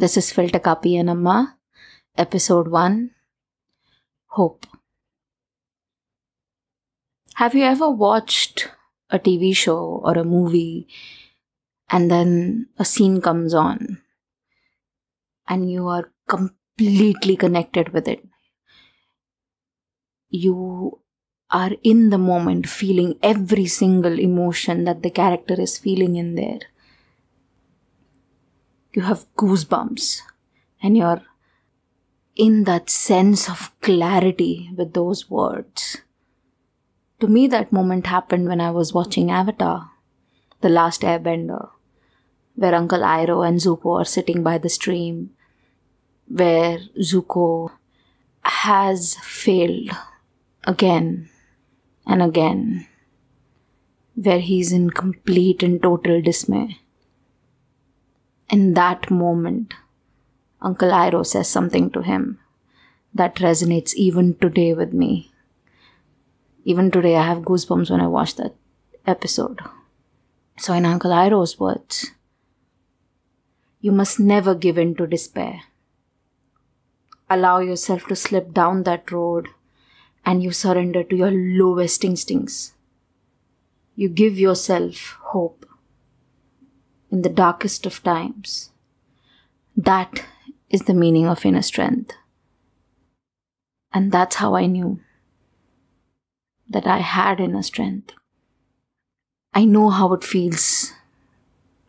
This is Filter Kapi and Amma, episode 1 Hope. Have you ever watched a TV show or a movie and then a scene comes on and you are completely connected with it? You are in the moment feeling every single emotion that the character is feeling in there you have goosebumps and you're in that sense of clarity with those words. To me, that moment happened when I was watching Avatar, The Last Airbender, where Uncle Iroh and Zuko are sitting by the stream, where Zuko has failed again and again, where he's in complete and total dismay in that moment, Uncle Iroh says something to him that resonates even today with me. Even today, I have goosebumps when I watch that episode. So, in Uncle Iroh's words, you must never give in to despair. Allow yourself to slip down that road and you surrender to your lowest instincts. You give yourself hope in the darkest of times. That is the meaning of inner strength. And that's how I knew that I had inner strength. I know how it feels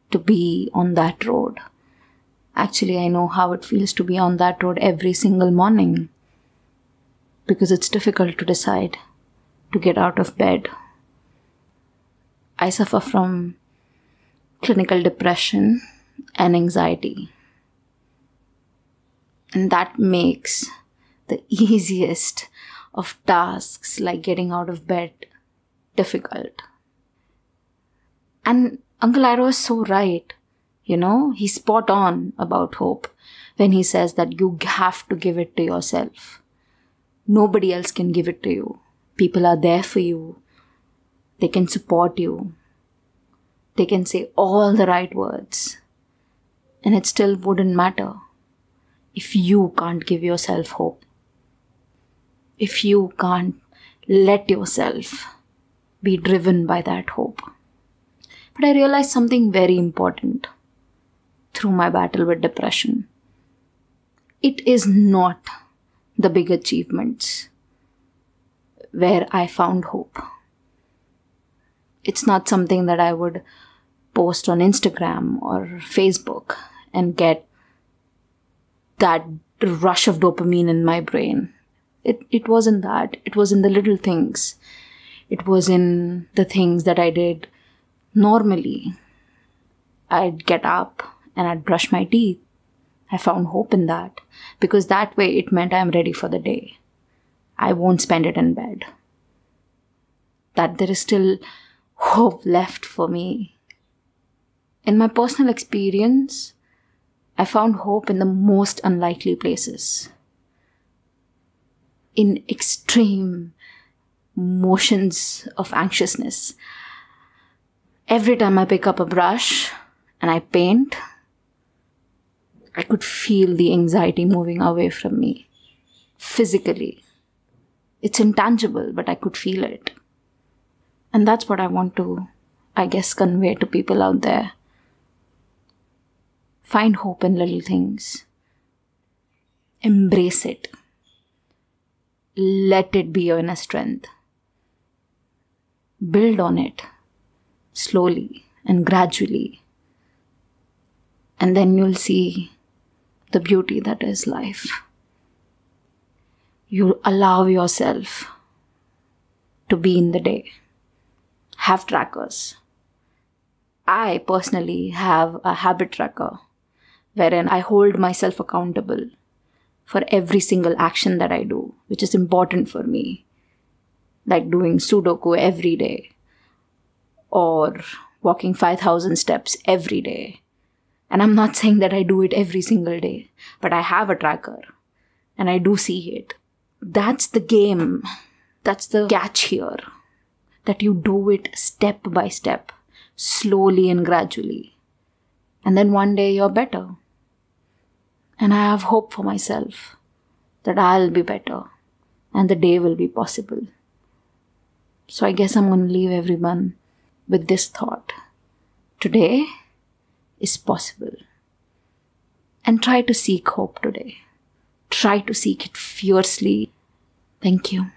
to be on that road. Actually, I know how it feels to be on that road every single morning because it's difficult to decide to get out of bed. I suffer from clinical depression and anxiety. And that makes the easiest of tasks like getting out of bed difficult. And Uncle Iroh is so right. You know, he's spot on about hope when he says that you have to give it to yourself. Nobody else can give it to you. People are there for you. They can support you. They can say all the right words, and it still wouldn't matter if you can't give yourself hope. If you can't let yourself be driven by that hope. But I realized something very important through my battle with depression. It is not the big achievements where I found hope it's not something that I would post on Instagram or Facebook and get that rush of dopamine in my brain. It, it wasn't that. It was in the little things. It was in the things that I did normally. I'd get up and I'd brush my teeth. I found hope in that because that way it meant I'm ready for the day. I won't spend it in bed. That there is still hope left for me. In my personal experience, I found hope in the most unlikely places. In extreme motions of anxiousness. Every time I pick up a brush and I paint, I could feel the anxiety moving away from me physically. It's intangible, but I could feel it. And that's what I want to, I guess, convey to people out there. Find hope in little things. Embrace it. Let it be your inner strength. Build on it slowly and gradually. And then you'll see the beauty that is life. You allow yourself to be in the day have trackers. I personally have a habit tracker wherein I hold myself accountable for every single action that I do, which is important for me, like doing Sudoku every day or walking 5,000 steps every day. And I'm not saying that I do it every single day, but I have a tracker and I do see it. That's the game. That's the catch here that you do it step by step, slowly and gradually. And then one day you're better. And I have hope for myself that I'll be better and the day will be possible. So I guess I'm going to leave everyone with this thought today is possible. And try to seek hope today. Try to seek it fiercely. Thank you.